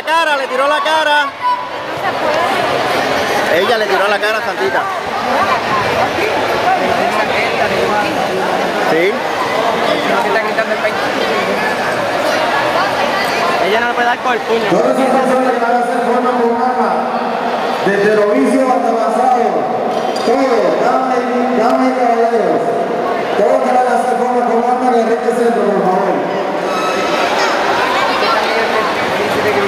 la cara, le tiró la cara. Ella le tiró la cara a Santita. Sí. Ella no le puede dar con el puño. Todas esas personas que van a hacer forma con arma, desde los vicios hasta pasado, y, damas y caballeros, todos que van a hacer forma con arma en este centro, por favor.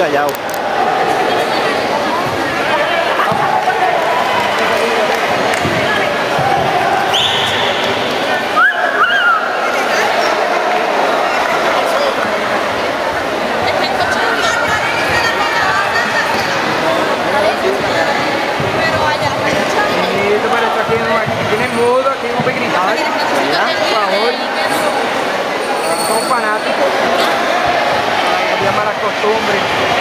Yo потом, блин.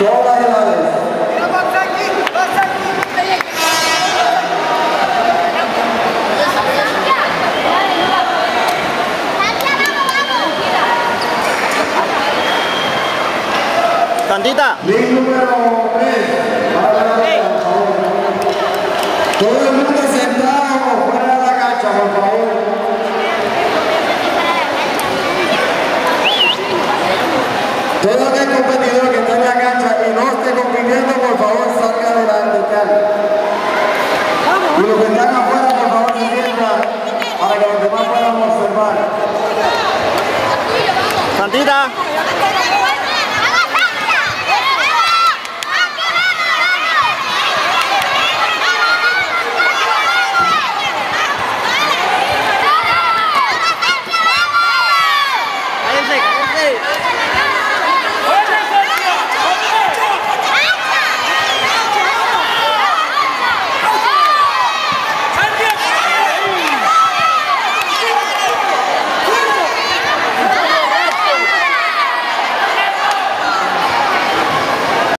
Todas edades. Santita,